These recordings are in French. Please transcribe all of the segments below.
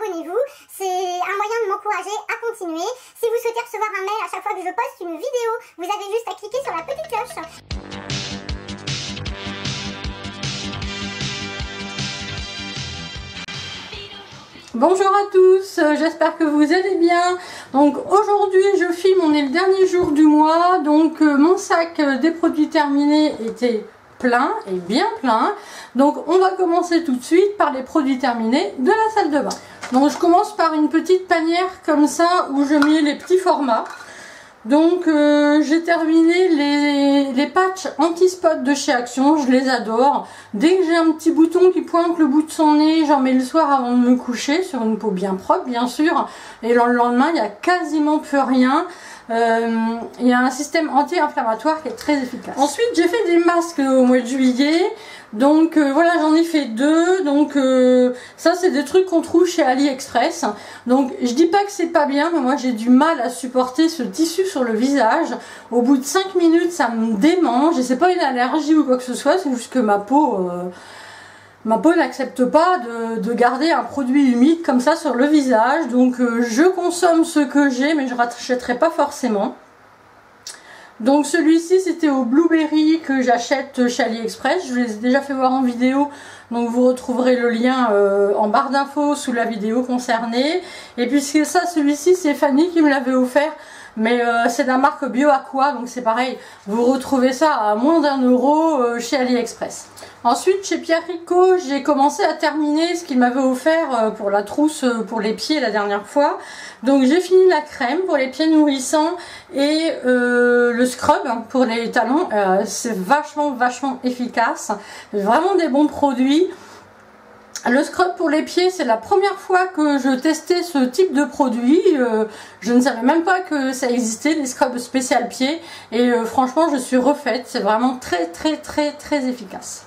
abonnez-vous. C'est un moyen de m'encourager à continuer. Si vous souhaitez recevoir un mail à chaque fois que je poste une vidéo, vous avez juste à cliquer sur la petite cloche. Bonjour à tous, euh, j'espère que vous allez bien. Donc aujourd'hui je filme, on est le dernier jour du mois, donc euh, mon sac euh, des produits terminés était plein et bien plein. Donc on va commencer tout de suite par les produits terminés de la salle de bain. Donc je commence par une petite panière comme ça où je mets les petits formats. Donc euh, j'ai terminé les, les patchs anti-spot de chez Action, je les adore. Dès que j'ai un petit bouton qui pointe le bout de son nez, j'en mets le soir avant de me coucher, sur une peau bien propre bien sûr. Et le lendemain, il n'y a quasiment plus rien. Euh, il y a un système anti-inflammatoire qui est très efficace. Ensuite, j'ai fait des masques au mois de juillet. Donc euh, voilà, j'en ai fait deux. Donc euh, ça, c'est des trucs qu'on trouve chez AliExpress. Donc je dis pas que c'est pas bien, mais moi j'ai du mal à supporter ce tissu sur le visage. Au bout de 5 minutes, ça me démange. Et c'est pas une allergie ou quoi que ce soit, c'est juste que ma peau... Ma peau n'accepte pas de, garder un produit humide comme ça sur le visage. Donc je consomme ce que j'ai mais je rachèterai pas forcément. Donc celui-ci c'était au Blueberry que j'achète chez AliExpress. Je vous l'ai déjà fait voir en vidéo. Donc vous retrouverez le lien euh, en barre d'infos sous la vidéo concernée. Et puisque ça, celui-ci c'est Fanny qui me l'avait offert. Mais euh, c'est de la marque BioAqua, donc c'est pareil. Vous retrouvez ça à moins d'un euro euh, chez AliExpress. Ensuite, chez Pierre Rico, j'ai commencé à terminer ce qu'il m'avait offert euh, pour la trousse pour les pieds la dernière fois. Donc j'ai fini la crème pour les pieds nourrissants et le scrub pour les talons. c'est vachement, vachement efficace. Vraiment des bons produits. Le scrub pour les pieds, c'est la première fois que je testais ce type de produit. Euh, je ne savais même pas que ça existait, les scrubs spécial pieds. Et euh, franchement, je suis refaite. C'est vraiment très, très, très, très efficace.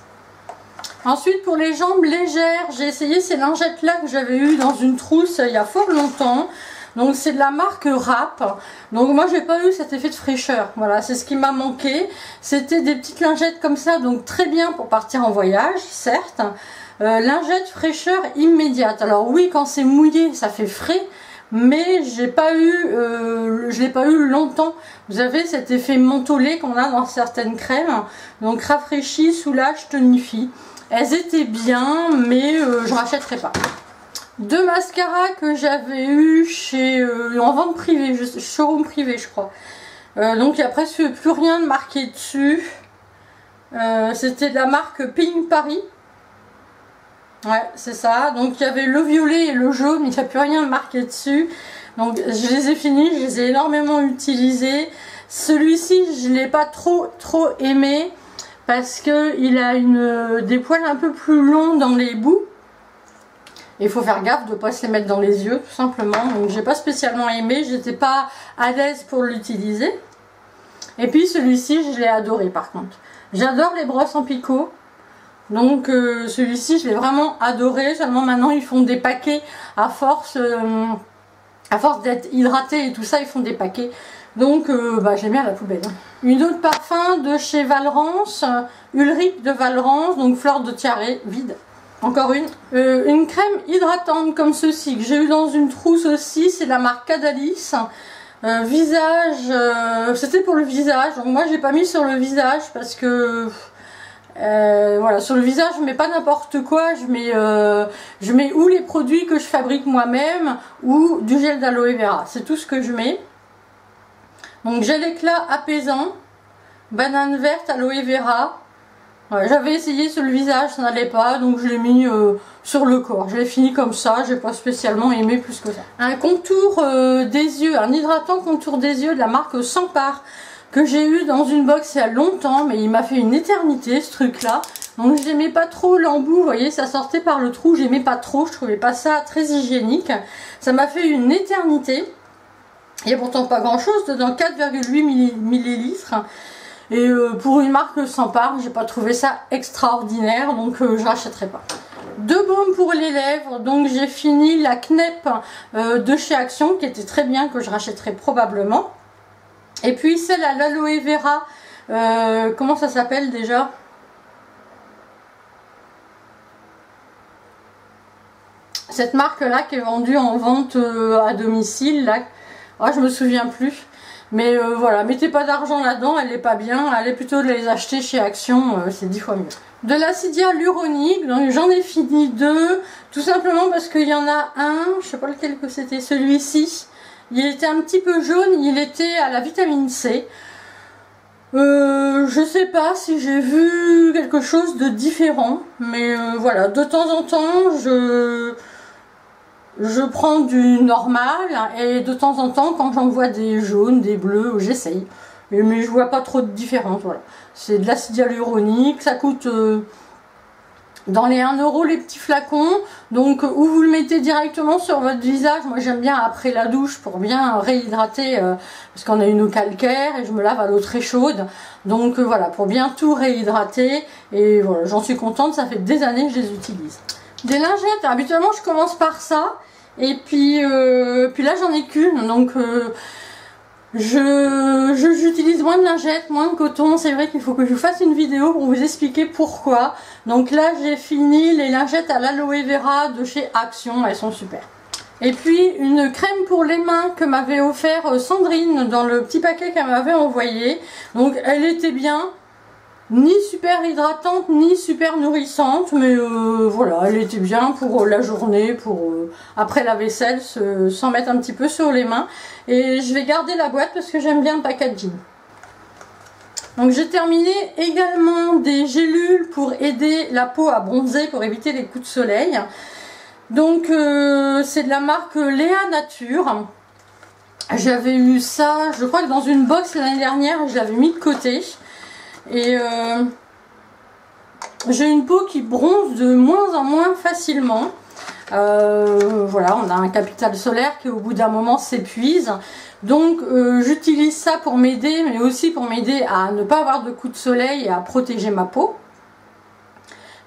Ensuite, pour les jambes légères, j'ai essayé ces lingettes-là que j'avais eues dans une trousse il y a fort longtemps. Donc c'est de la marque Rap. Donc moi j'ai pas eu cet effet de fraîcheur. Voilà, c'est ce qui m'a manqué. C'était des petites lingettes comme ça, donc très bien pour partir en voyage, certes. Euh, lingette fraîcheur immédiate. Alors oui, quand c'est mouillé, ça fait frais, mais j'ai pas eu, euh, je l'ai pas eu longtemps. Vous avez cet effet mentholé qu'on a dans certaines crèmes. Donc rafraîchit, soulage, tonifie. Elles étaient bien, mais euh, je rachèterai pas. Deux mascaras que j'avais eu chez euh, en vente privée, showroom privé, je crois. donc il n'y a presque plus rien de marqué dessus. C'était de la marque Pink Paris. Ouais, c'est ça. Donc il y avait le violet et le jaune, il n'y a plus rien marqué dessus. Donc je les ai finis, je les ai énormément utilisés. Celui-ci, je ne l'ai pas trop trop aimé parce que il a des poils un peu plus longs dans les bouts. Il faut faire gaffe de ne pas se les mettre dans les yeux, tout simplement. Donc j'ai pas spécialement aimé, j'étais pas à l'aise pour l'utiliser. Et puis celui-ci, je l'ai adoré par contre. J'adore les brosses en picot. Donc euh, celui-ci je l'ai vraiment adoré, seulement maintenant ils font des paquets à force, euh, force d'être hydratés et tout ça, ils font des paquets. Donc euh, bah, j'ai mis à la poubelle. Une autre parfum de chez Valrance, Ulrich de Valrance, donc fleur de tiare vide. Encore une. une crème hydratante comme ceci que j'ai eu dans une trousse aussi, c'est la marque Cadalis. visage, c'était pour le visage, donc moi j'ai pas mis sur le visage parce que euh, voilà, sur le visage, je mets pas n'importe quoi. Je mets, euh, je mets ou les produits que je fabrique moi-même ou du gel d'aloe vera. C'est tout ce que je mets. Donc gel éclat apaisant, banane verte, aloe vera. J'avais essayé sur le visage, ça n'allait pas, donc je l'ai mis euh, sur le corps. Je l'ai fini comme ça, j'ai pas spécialement aimé plus que ça. Un contour des yeux, un hydratant contour des yeux de la marque Sampar que j'ai eu dans une box il y a longtemps, mais il m'a fait une éternité ce truc là. Donc j'aimais pas trop l'embout, vous voyez, ça sortait par le trou, j'aimais pas trop, je trouvais pas ça très hygiénique. Ça m'a fait une éternité. Il n'y a pourtant pas grand chose dedans, 4,8 millilitres. Et euh, pour une marque sans part, j'ai pas trouvé ça extraordinaire, donc euh, je rachèterai pas. Deux baumes pour les lèvres, donc j'ai fini la Knep euh, de chez Action, qui était très bien, que je rachèterai probablement. Et puis celle à l'aloe vera, euh, comment ça s'appelle déjà? Cette marque là qui est vendue en vente à domicile là. Oh, je me souviens plus. Mais voilà, mettez pas d'argent là-dedans, elle n'est pas bien. Allez plutôt les acheter chez Action, c'est dix fois mieux. De l'acidia luronique, donc j'en ai fini deux, tout simplement parce qu'il y en a un, je sais pas lequel que c'était, celui-ci. Il était un petit peu jaune, il était à la vitamine C. Euh, je sais pas si j'ai vu quelque chose de différent, mais euh, voilà, de temps en temps, je, je prends du normal et de temps en temps, quand j'en vois des jaunes, des bleus, j'essaye. Mais je vois pas trop de différence, voilà. C'est de l'acide hyaluronique, ça coûte euh, dans les 1 euro les petits flacons. Donc, ou vous le mettez directement sur votre visage. Moi, j'aime bien après la douche pour bien réhydrater, euh, parce qu'on a une eau calcaire et je me lave à l'eau très chaude. Donc, euh, voilà, pour bien tout réhydrater. Et voilà, j'en suis contente, ça fait des années que je les utilise. Des lingettes, habituellement, je commence par ça. Et puis, puis là, j'en ai qu'une. Donc, je, j'utilise moins de lingettes, moins de coton. C'est vrai qu'il faut que je fasse une vidéo pour vous expliquer pourquoi. Donc là, j'ai fini les lingettes à l'aloe vera de chez Action. Elles sont super. Et puis une crème pour les mains que m'avait offert Sandrine dans le petit paquet qu'elle m'avait envoyé. Donc elle était bien ni super hydratante ni super nourrissante mais euh, voilà elle était bien pour euh, la journée pour euh, après la vaisselle s'en mettre un petit peu sur les mains. Et je vais garder la boîte parce que j'aime bien le packaging. Donc j'ai terminé également des gélules pour aider la peau à bronzer pour éviter les coups de soleil. Donc c'est de la marque Léa Nature. J'avais eu ça je crois que dans une box l'année dernière je l'avais mis de côté et euh, j'ai une peau qui bronze de moins en moins facilement. Euh, voilà, on a un capital solaire qui au bout d'un moment s'épuise. Donc euh, j'utilise ça pour m'aider, mais aussi pour m'aider à ne pas avoir de coups de soleil et à protéger ma peau.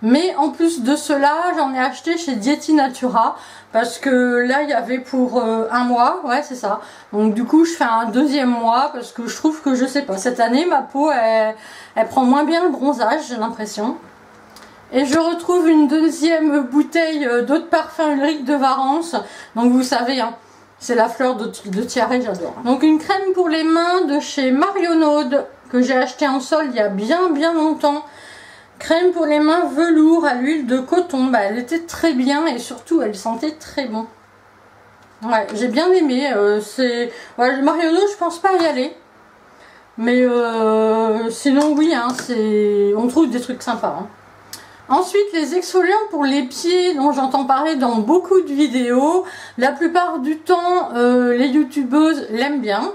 Mais en plus de cela, j'en ai acheté chez Dieti Natura parce que là il y avait pour euh, un mois, ouais c'est ça. Donc du coup je fais un deuxième mois parce que je trouve que je sais pas, cette année ma peau elle, prend moins bien le bronzage j'ai l'impression. Et je retrouve une deuxième bouteille euh, d'eau de parfum Ulrich de Varence. Donc vous savez, hein, c'est la fleur de, de tiare, j'adore. Donc une crème pour les mains de chez Marionaude que j'ai acheté en solde il y a bien bien longtemps. Crème pour les mains velours à l'huile de coton. Bah, elle était très bien et surtout elle sentait très bon. Ouais, j'ai bien aimé. Euh, c'est ouais, je pense pas y aller. Mais euh, sinon oui, hein, on trouve des trucs sympas. Hein. Ensuite, les exfoliants pour les pieds dont j'entends parler dans beaucoup de vidéos. La plupart du temps, euh, les youtubeuses l'aiment bien.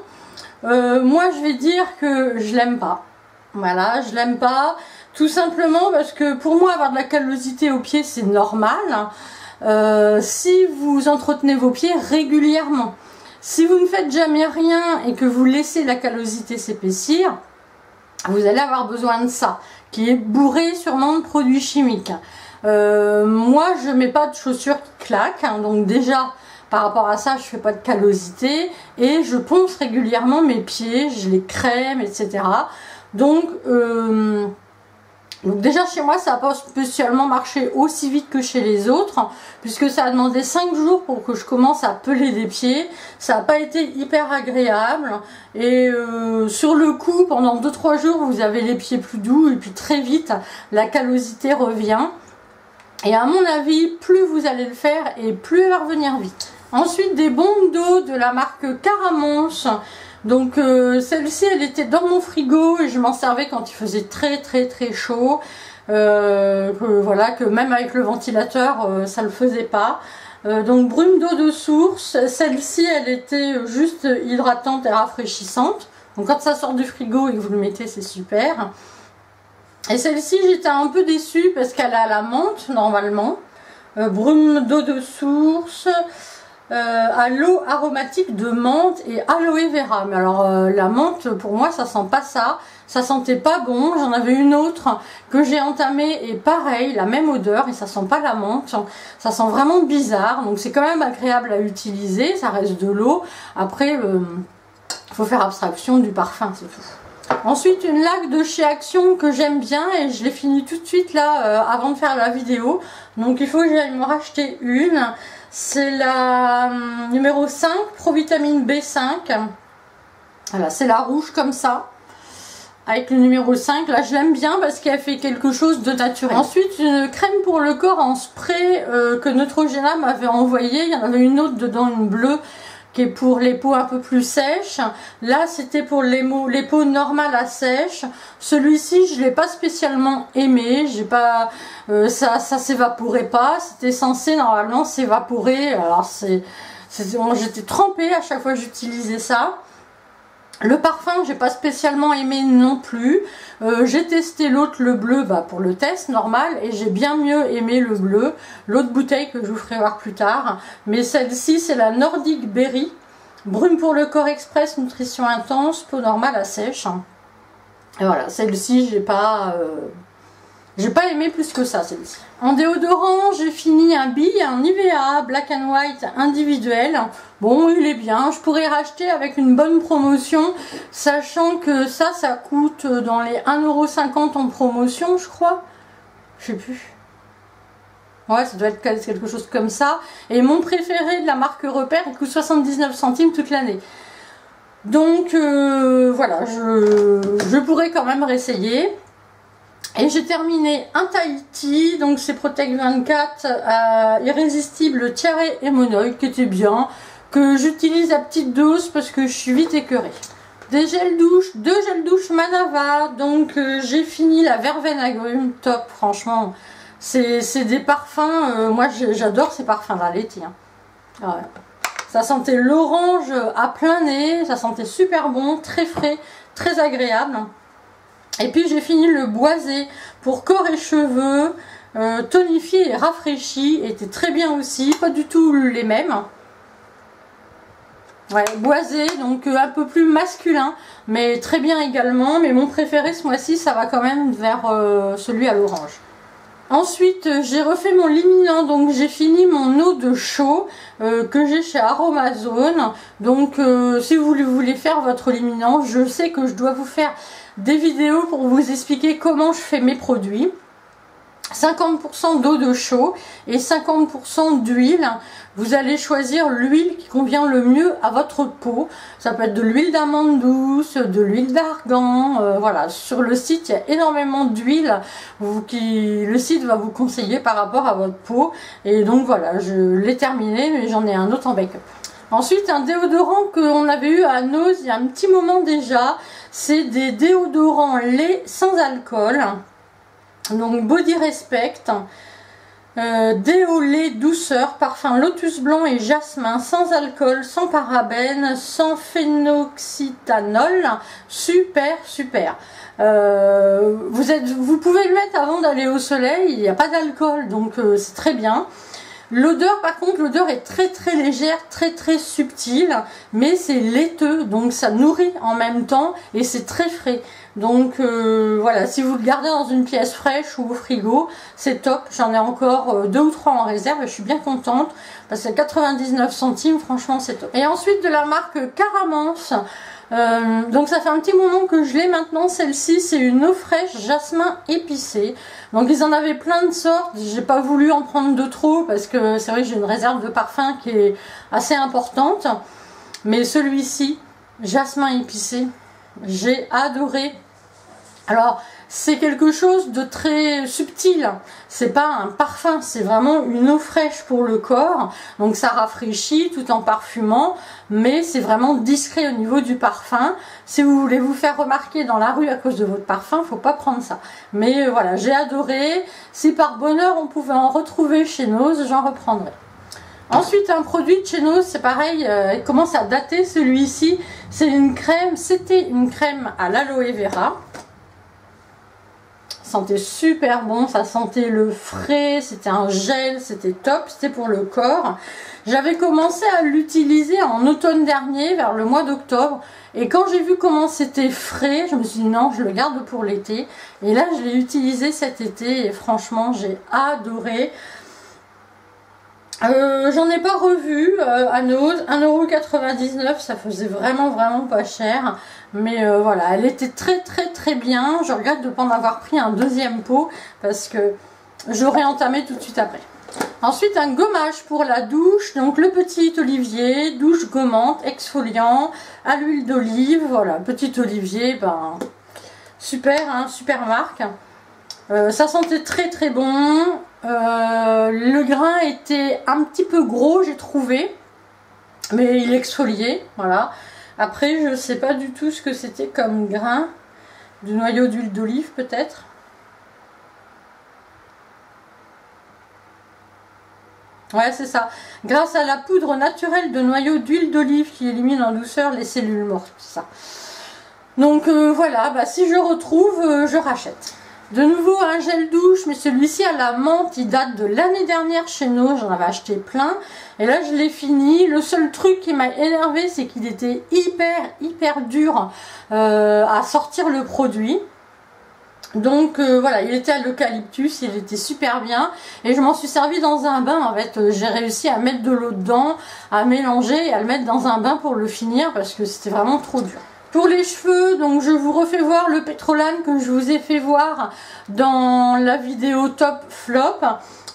moi, je vais dire que je l'aime pas. Voilà, je l'aime pas. Tout simplement parce que pour moi, avoir de la callosité aux pieds, c'est normal. Euh, si vous entretenez vos pieds régulièrement. Si vous ne faites jamais rien et que vous laissez la callosité s'épaissir, vous allez avoir besoin de ça, qui est bourré sûrement de produits chimiques. Euh, moi, je mets pas de chaussures qui claquent, hein, donc déjà, par rapport à ça, je fais pas de callosité et je ponce régulièrement mes pieds, je les crème, etc. Donc, euh, donc déjà chez moi ça n'a pas spécialement marché aussi vite que chez les autres puisque ça a demandé 5 jours pour que je commence à peler des pieds. Ça n'a pas été hyper agréable et euh, sur le coup pendant 2-3 jours vous avez les pieds plus doux et puis très vite la callosité revient. Et à mon avis plus vous allez le faire et plus elle va revenir vite. Ensuite des bombes d'eau de la marque Caramonce donc euh, celle-ci, elle était dans mon frigo et je m'en servais quand il faisait très très très chaud. Euh, voilà, que même avec le ventilateur, euh, ça le faisait pas. donc brume d'eau de source, celle-ci, elle était juste hydratante et rafraîchissante. Donc quand ça sort du frigo et que vous le mettez, c'est super. Et celle-ci, j'étais un peu déçue parce qu'elle a la menthe normalement. brume d'eau de source, euh, à l'eau aromatique de menthe et aloe vera. Mais alors euh, la menthe, pour moi, ça sent pas ça. Ça sentait pas bon. J'en avais une autre que j'ai entamée et pareil, la même odeur et ça sent pas la menthe. Ça sent vraiment bizarre. Donc c'est quand même agréable à utiliser. Ça reste de l'eau. Après, euh, faut faire abstraction du parfum, c'est tout. Ensuite, une laque de chez Action que j'aime bien et je l'ai fini tout de suite là avant de faire la vidéo. Donc il faut que j'aille me racheter une. C'est la hum, numéro 5, Provitamine B5. Voilà, c'est la rouge comme ça. Avec le numéro 5, là je l'aime bien parce qu'elle fait quelque chose de naturel. Ensuite, une crème pour le corps en spray euh, que Neutrogena m'avait envoyé. Il y en avait une autre dedans, une bleue qui est pour les peaux un peu plus sèches. Là, c'était pour les, les peaux normales à sèches. Celui-ci, je l'ai pas spécialement aimé. J'ai pas, euh, ça, ça s'évaporait pas. C'était censé normalement s'évaporer. Alors c'est, j'étais trempée à chaque fois que j'utilisais ça. Le parfum, j'ai pas spécialement aimé non plus. Euh, j'ai testé l'autre, le bleu, bah, pour le test normal, et j'ai bien mieux aimé le bleu. L'autre bouteille que je vous ferai voir plus tard. Mais celle-ci, c'est la Nordic Berry. Brume pour le corps express, nutrition intense, peau normale à sèche. Et voilà, celle-ci, j'ai pas... Euh, j'ai pas aimé plus que ça celle-ci. En déodorant, j'ai fini un B, un Nivea Black and White individuel. Bon, il est bien. Je pourrais racheter avec une bonne promotion, sachant que ça, ça coûte dans les 1,50€ en promotion, je crois. Je sais plus. Ouais, ça doit être quelque chose comme ça. Et mon préféré de la marque Repère, il coûte 79 centimes toute l'année. Donc euh, voilà, je, je pourrais quand même réessayer. Et j'ai terminé un Tahiti, donc c'est Protect 24 euh, Irrésistible Thierry et Monoï, qui était bien, que j'utilise à petite dose parce que je suis vite écœurée. Des gels douche, deux gels douche Manava, donc euh, j'ai fini la verveine agrume, top, franchement. C'est des parfums, euh, moi j'adore ces parfums-là, les tiens. Ça sentait l'orange à plein nez, ça sentait super bon, très frais, très agréable. Et puis j'ai fini le boisé pour corps et cheveux, euh, tonifié et rafraîchi, était très bien aussi, pas du tout les mêmes. Ouais, boisé, donc euh, un peu plus masculin, mais très bien également. Mais mon préféré ce mois-ci, ça va quand même vers euh, celui à l'orange. Ensuite, j'ai refait mon liminant, donc j'ai fini mon eau de chaud que j'ai chez Aromazone. Donc, si vous voulez faire votre liminant, je sais que je dois vous faire des vidéos pour vous expliquer comment je fais mes produits. 50% d'eau de chaud et 50% d'huile. Vous allez choisir l'huile qui convient le mieux à votre peau. Ça peut être de l'huile d'amande douce, de l'huile d'argan. Euh, voilà, sur le site, il y a énormément d'huile qui le site va vous conseiller par rapport à votre peau. Et donc voilà, je l'ai terminé, mais j'en ai un autre en backup. Ensuite, un déodorant qu'on avait eu à Nose il y a un petit moment déjà. C'est des déodorants lait sans alcool. Donc Body Respect. Euh, déo lait douceur, parfum lotus blanc et jasmin, sans alcool, sans parabènes, sans phénoxytanol. Super, super. Euh, vous pouvez le mettre avant d'aller au soleil, il n'y a pas d'alcool, donc euh, c'est très bien. L'odeur, par contre, l'odeur est très très légère, très très subtile, mais c'est laiteux, donc ça nourrit en même temps et c'est très frais. Donc euh, voilà, si vous le gardez dans une pièce fraîche ou au frigo, c'est top. J'en ai encore euh, deux ou trois en réserve et je suis bien contente parce que 99 centimes, franchement c'est top. Et ensuite de la marque Caramance, euh, donc ça fait un petit moment que je l'ai maintenant. Celle-ci, c'est une eau fraîche jasmin épicé. Donc ils en avaient plein de sortes. J'ai pas voulu en prendre de trop parce que c'est vrai que j'ai une réserve de parfum qui est assez importante. Mais celui-ci, jasmin épicé, j'ai adoré. Alors c'est quelque chose de très subtil. C'est pas un parfum, c'est vraiment une eau fraîche pour le corps. Donc ça rafraîchit tout en parfumant, mais c'est vraiment discret au niveau du parfum. Si vous voulez vous faire remarquer dans la rue à cause de votre parfum, faut pas prendre ça. Mais euh, voilà, j'ai adoré. Si par bonheur on pouvait en retrouver chez Nose, j'en reprendrai. Ensuite, un produit de chez Nose, c'est pareil, euh, il commence à dater celui-ci. C'est une crème, c'était une crème à l'aloe vera sentait super bon, ça sentait le frais, c'était un gel, c'était top, c'était pour le corps. J'avais commencé à l'utiliser en automne dernier, vers le mois d'octobre, et quand j'ai vu comment c'était frais, je me suis dit non, je le garde pour l'été. Et là, je l'ai utilisé cet été, et franchement, j'ai adoré. Euh, J'en ai pas revu euh, à Nose, 1,99€, ça faisait vraiment vraiment pas cher. Mais euh, voilà, elle était très très très bien. Je regrette de ne pas en avoir pris un deuxième pot parce que j'aurais entamé tout de suite après. Ensuite, un gommage pour la douche. Donc, le petit olivier, douche gommante, exfoliant, à l'huile d'olive. Voilà, petit olivier, ben, super, hein, super marque. Euh, ça sentait très très bon. Euh, le grain était un petit peu gros, j'ai trouvé. Mais il exfoliait, voilà. Après, je sais pas du tout ce que c'était comme grain. Du noyau d'huile d'olive, peut-être. Ouais, c'est ça. Grâce à la poudre naturelle de noyau d'huile d'olive qui élimine en douceur les cellules mortes. Ça. Donc euh, voilà, bah, si je retrouve, euh, je rachète. De nouveau un gel douche, mais celui-ci à la menthe, il date de l'année dernière chez nous, j'en avais acheté plein. Et là je l'ai fini. Le seul truc qui m'a énervé, c'est qu'il était hyper hyper dur euh, à sortir le produit. Donc euh, voilà, il était à l'eucalyptus, il était super bien et je m'en suis servi dans un bain en fait. J'ai réussi à mettre de l'eau dedans, à mélanger et à le mettre dans un bain pour le finir parce que c'était vraiment trop dur. Pour les cheveux, donc je vous refais voir le pétrolane que je vous ai fait voir dans la vidéo top flop.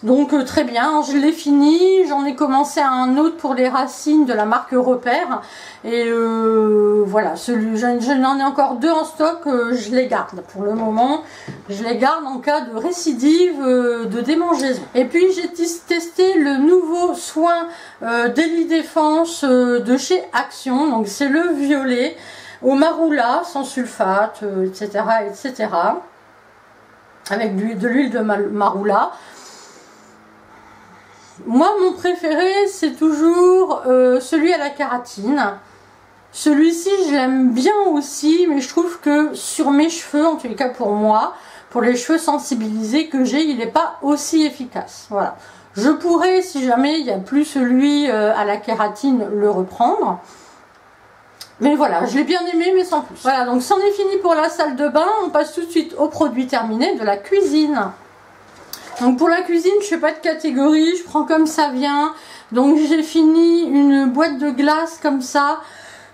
Donc euh, très bien, je l'ai fini, j'en ai commencé un autre pour les racines de la marque Repère. Et euh, voilà, celui, je, n'en ai encore deux en stock, euh, je les garde pour le moment. Je les garde en cas de récidive de démangeaison. Et puis j'ai testé le nouveau soin Daily Défense de chez Action, donc c'est le violet au maroula sans sulfate, etc., etc. Avec de l'huile de maroula. Moi, mon préféré, c'est toujours euh, celui à la kératine. Celui-ci, je l'aime bien aussi, mais je trouve que sur mes cheveux, en tous les cas pour moi, pour les cheveux sensibilisés que j'ai, il n'est pas aussi efficace. Voilà. Je pourrais, si jamais il n'y a plus celui euh, à la kératine, le reprendre. Mais voilà, je l'ai bien aimé, mais sans plus. Voilà, donc c'en est fini pour la salle de bain. On passe tout de suite au produit terminé de la cuisine. Donc pour la cuisine, je fais pas de catégorie, je prends comme ça vient. Donc j'ai fini une boîte de glace comme ça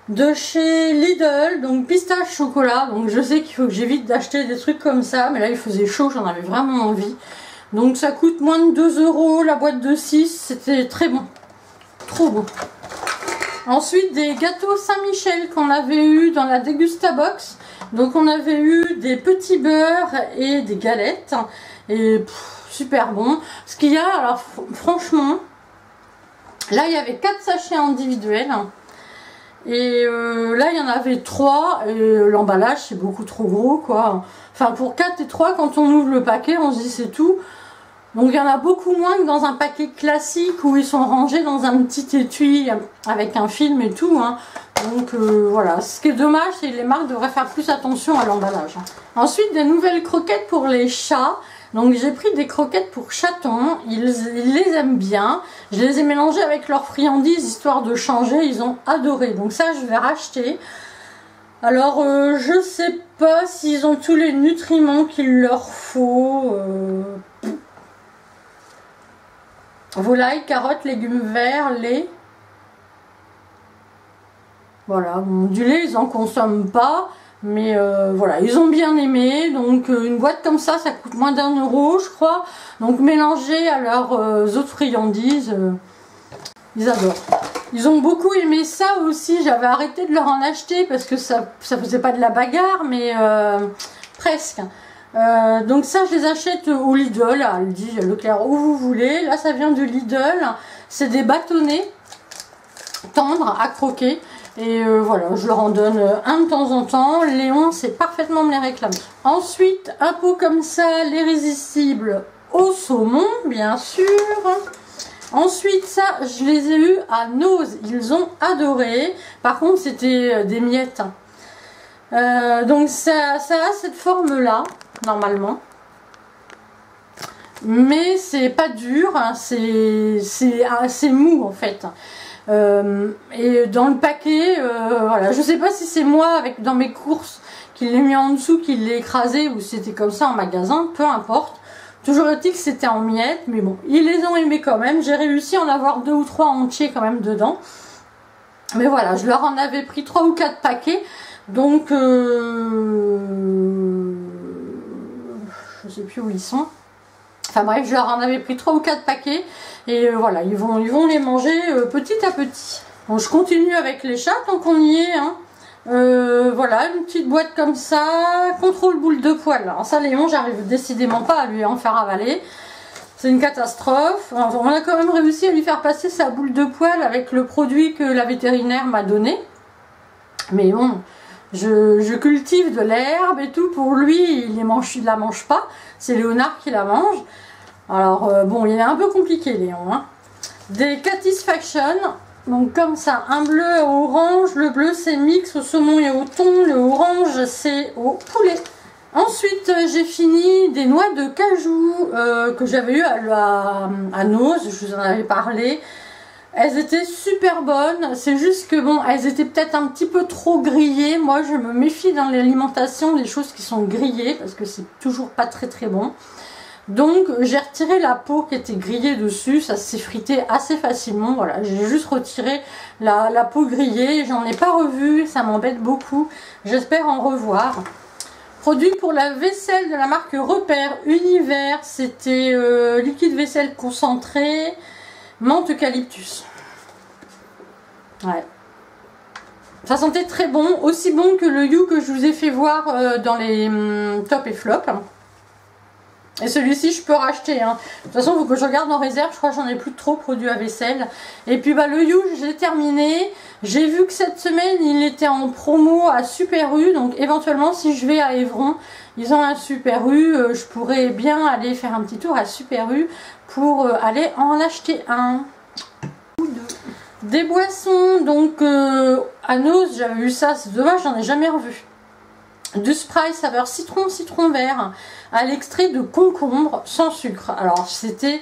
de chez Lidl, donc pistache chocolat. Donc je sais qu'il faut que j'évite d'acheter des trucs comme ça, mais là il faisait chaud, j'en avais vraiment envie. Donc ça coûte moins de 2 euros la boîte de 6, c'était très bon. Trop bon. Ensuite des gâteaux Saint-Michel qu'on avait eu dans la Degusta Box. Donc on avait eu des petits beurres et des galettes. Et super bon. Ce qu'il y a, alors franchement, là il y avait 4 sachets individuels. Et euh, là il y en avait 3 et l'emballage c'est beaucoup trop gros quoi. Enfin pour 4 et 3 quand on ouvre le paquet on se dit c'est tout. Donc il y en a beaucoup moins que dans un paquet classique où ils sont rangés dans un petit étui avec un film et tout. Hein. Donc euh, voilà, ce qui est dommage c'est que les marques devraient faire plus attention à l'emballage. Ensuite des nouvelles croquettes pour les chats. Donc j'ai pris des croquettes pour chatons, ils, les aiment bien. Je les ai mélangées avec leurs friandises histoire de changer, ils ont adoré. Donc ça je vais racheter. Alors euh, je sais pas s'ils ont tous les nutriments qu'il leur faut. Euh... Volaille, carottes, légumes verts, lait. Voilà, du lait ils en consomment pas. Mais euh, voilà, ils ont bien aimé. Donc euh, une boîte comme ça, ça coûte moins d'un euro, je crois. Donc mélangé à leurs euh, autres friandises, ils adorent. Ils ont beaucoup aimé ça aussi. J'avais arrêté de leur en acheter parce que ça, ça faisait pas de la bagarre, mais presque. Donc ça, je les achète au Lidl, à Aldi, Leclerc, où vous voulez. Là, ça vient du Lidl. C'est des bâtonnets tendres à croquer. Et euh, voilà, je leur en donne un de temps en temps. Léon sait parfaitement me les réclamer. Ensuite, un pot comme ça, l'irrésistible au saumon, bien sûr. Ensuite, ça, je les ai eu à Nose. Ils ont adoré. Par contre, c'était euh, des miettes. Euh, donc, ça, ça a cette forme-là, normalement. Mais c'est pas dur, hein. c'est assez mou en fait. Euh, et dans le paquet, euh, voilà, je sais pas si c'est moi avec dans mes courses qui l'ai mis en dessous, qui l'ai écrasé ou c'était comme ça en magasin, peu importe. Toujours est-il que c'était en miettes, mais bon, ils les ont aimés quand même. J'ai réussi à en avoir deux ou trois entiers quand même dedans. Mais voilà, je leur en avais pris trois ou quatre paquets. Donc, euh, sais plus où ils sont. Enfin bref, je leur en avais pris trois ou quatre paquets. Et euh, voilà, ils vont, ils vont les manger euh, petit à petit. Bon, je continue avec les chats tant qu'on y est. Hein. Euh, voilà, une petite boîte comme ça, contrôle boule de poil. Alors ça, Léon, j'arrive décidément pas à lui en faire avaler. C'est une catastrophe. on a quand même réussi à lui faire passer sa boule de poil avec le produit que la vétérinaire m'a donné. Mais bon, je, cultive de l'herbe et tout. Pour lui, il ne la mange pas. C'est Léonard qui la mange. Alors, euh, bon, il est un peu compliqué, Léon. Hein. Des Catisfaction. Donc, comme ça, un bleu orange. Le bleu, c'est mix au saumon et au thon. Le orange, c'est au poulet. Ensuite, euh, j'ai fini des noix de cajou euh, que j'avais eu à, à. Je vous en avais parlé. Elles étaient super bonnes, c'est juste que bon, elles étaient peut-être un petit peu trop grillées. Moi, je me méfie dans l'alimentation des choses qui sont grillées parce que c'est toujours pas très très bon. Donc, j'ai retiré la peau qui était grillée dessus, ça s'est frité assez facilement. Voilà, j'ai juste retiré la, peau grillée, j'en ai pas revu, ça m'embête beaucoup. J'espère en revoir. Produit pour la vaisselle de la marque Repère Univers, c'était euh, liquide vaisselle concentré menthe eucalyptus. Ouais. Ça sentait très bon, aussi bon que le You que je vous ai fait voir euh, dans les hum, top et flop. Et celui-ci, je peux racheter. Hein. De toute façon, il faut que je regarde en réserve. Je crois que j'en ai plus trop produit à vaisselle. Et puis, bah, le You, j'ai terminé. J'ai vu que cette semaine, il était en promo à Super U. Donc, éventuellement, si je vais à Évron, ils ont un Super U. Euh, je pourrais bien aller faire un petit tour à Super U pour euh, aller en acheter un. Ou deux. Des boissons. Donc, euh, à Nose, j'avais vu ça. C'est dommage, j'en ai jamais revu du Sprite saveur citron, citron vert à l'extrait de concombre sans sucre. Alors c'était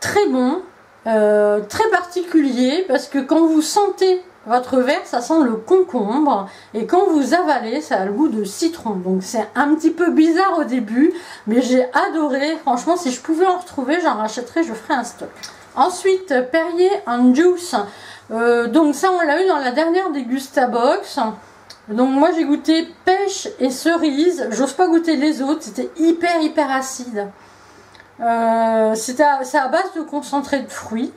très bon, euh, très particulier parce que quand vous sentez votre verre, ça sent le concombre et quand vous avalez, ça a le goût de citron. Donc c'est un petit peu bizarre au début, mais j'ai adoré. Franchement, si je pouvais en retrouver, j'en rachèterais, je ferais un stock. Ensuite, Perrier en juice. Euh, donc ça, on l'a eu dans la dernière Dégustabox. Box. Donc moi j'ai goûté pêche et cerise. J'ose pas goûter les autres. C'était hyper hyper acide. Euh, c'est à, base de concentré de fruits.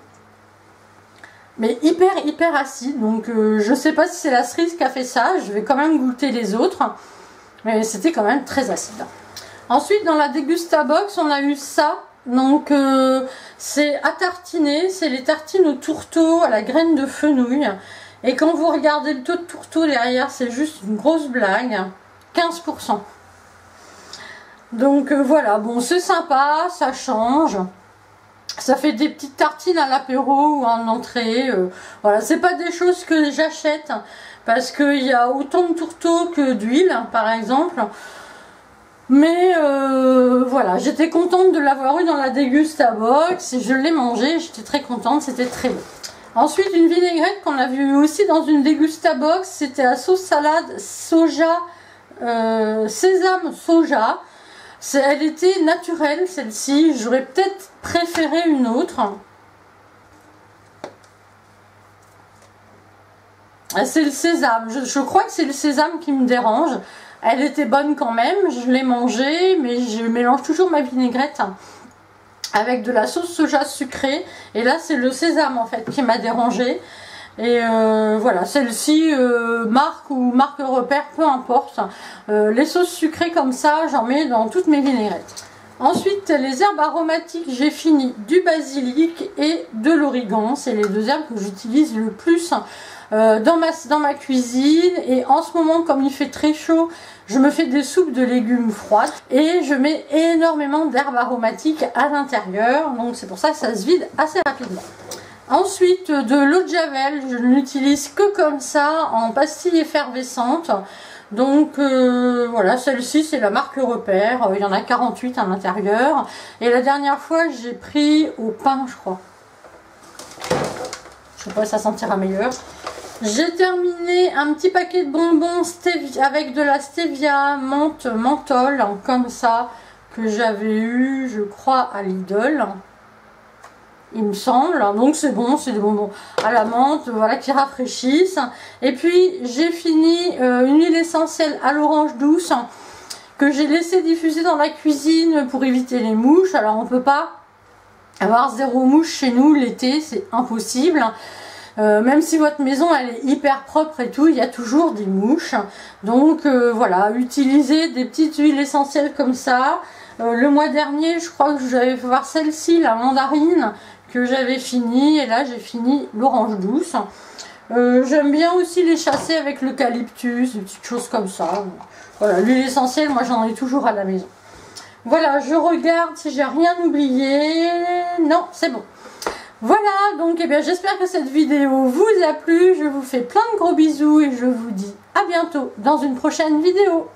Mais hyper hyper acide. Donc euh, je sais pas si c'est la cerise qui a fait ça. Je vais quand même goûter les autres. Mais c'était quand même très acide. Ensuite dans la Box on a eu ça. Donc euh, c'est à tartiner. C'est les tartines au tourteau à la graine de fenouil. Et quand vous regardez le taux de tourteau derrière, c'est juste une grosse blague. 15%. Donc euh, voilà, bon c'est sympa, ça change. Ça fait des petites tartines à l'apéro ou en entrée. Euh, voilà, c'est pas des choses que j'achète parce qu'il y a autant de tourteaux que d'huile, par exemple. Mais euh, voilà, j'étais contente de l'avoir eu dans la Box et je l'ai mangé, j'étais très contente, c'était très bon. Ensuite, une vinaigrette qu'on a vue aussi dans une Box, c'était la sauce salade soja, euh, sésame soja. Elle était naturelle celle-ci, j'aurais peut-être préféré une autre. C'est le sésame, je, crois que c'est le sésame qui me dérange. Elle était bonne quand même, je l'ai mangée, mais je mélange toujours ma vinaigrette avec de la sauce soja sucrée. Et là, c'est le sésame en fait qui m'a dérangé. Et euh, voilà, celle-ci, euh, marque ou marque repère, peu importe. Euh, les sauces sucrées comme ça, j'en mets dans toutes mes vinaigrettes. Ensuite, les herbes aromatiques, j'ai fini du basilic et de l'origan. C'est les deux herbes que j'utilise le plus dans, ma, dans ma cuisine. Et en ce moment, comme il fait très chaud, je me fais des soupes de légumes froides et je mets énormément d'herbes aromatiques à l'intérieur. Donc c'est pour ça que ça se vide assez rapidement. Ensuite, de l'eau de javel, je ne l'utilise que comme ça, en pastille effervescente. Donc euh, voilà, celle-ci c'est la marque Repère, il y en a 48 à l'intérieur. Et la dernière fois j'ai pris au pain je crois. Je sais pas, ça sentira meilleur. J'ai terminé un petit paquet de bonbons avec de la stevia, menthol, comme ça, que j'avais eu, je crois, à Lidl. Il me semble. Donc c'est bon, c'est des bonbons à la menthe, voilà, qui rafraîchissent. Et puis j'ai fini euh, une huile essentielle à l'orange douce que j'ai laissé diffuser dans la cuisine pour éviter les mouches. Alors on peut pas avoir zéro mouche chez nous l'été, c'est impossible. Euh, même si votre maison elle est hyper propre et tout, il y a toujours des mouches. Donc euh, voilà, utilisez des petites huiles essentielles comme ça. Le mois dernier, je crois que j'avais fait voir celle-ci, la mandarine, j'avais fini. Et là, j'ai fini l'orange douce. J'aime bien aussi les chasser avec l'eucalyptus, des petites choses comme ça. Voilà, l'huile essentielle, moi j'en ai toujours à la maison. Voilà, je regarde si j'ai rien oublié. Non, c'est bon. Voilà, donc eh bien j'espère que cette vidéo vous a plu. Je vous fais plein de gros bisous et je vous dis à bientôt dans une prochaine vidéo.